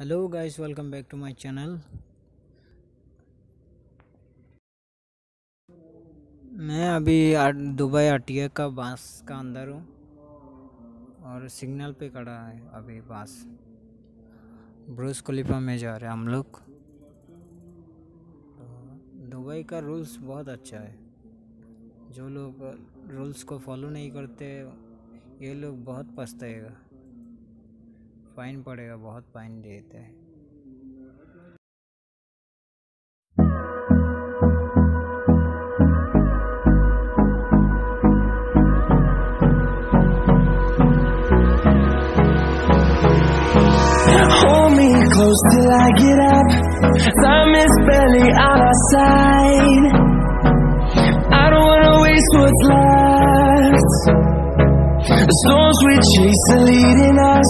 Hello guys welcome back to my channel मैं अभी Dubai are का बास का अंदर हूँ और सिग्नल पे खड़ा है अभी बास। ब्रूस खलीफा में जा रहे हैं हम लोग। तो दुबई का रूल्स बहुत अच्छा है। जो लोग रूल्स को फॉलो नहीं करते, ये लोग बहुत पछताएगा। फाइन पड़ेगा बहुत फाइन देते हैं close till I get up Time is barely on our side I don't wanna waste what's left The storms we chase are leading us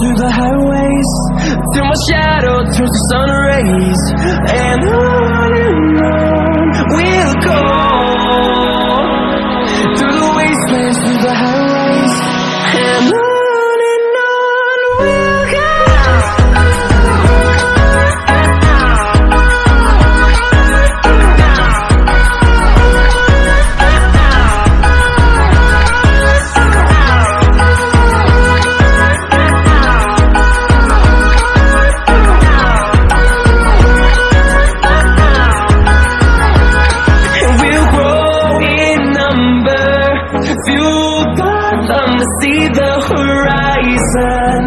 through the highways Till my shadow turns to sun rays And on and on we'll go. Through the wastelands, through the highways fueled by them to see the horizon